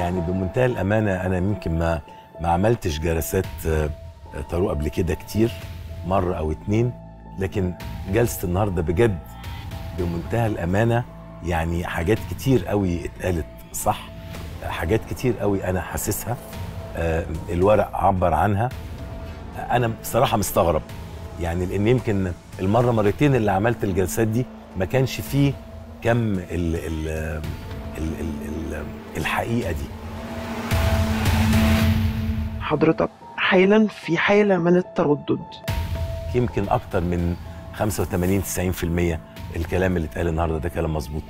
يعني بمنتهى الأمانة أنا يمكن ما ما عملتش جلسات آه، طارق قبل كده كتير مرة أو اتنين لكن جلسة النهارده بجد بمنتهى الأمانة يعني حاجات كتير قوي اتقالت صح حاجات كتير قوي أنا حاسسها آه، الورق عبر عنها. أنا بصراحة مستغرب يعني لأن يمكن المرة مرتين اللي عملت الجلسات دي ما كانش فيه كم ال ال ال ال ال الحقيقة دي. حضرتك. حالا في حالة من التردد. يمكن أكتر من 85 90% الكلام اللي اتقال النهارده ده كلام مظبوط.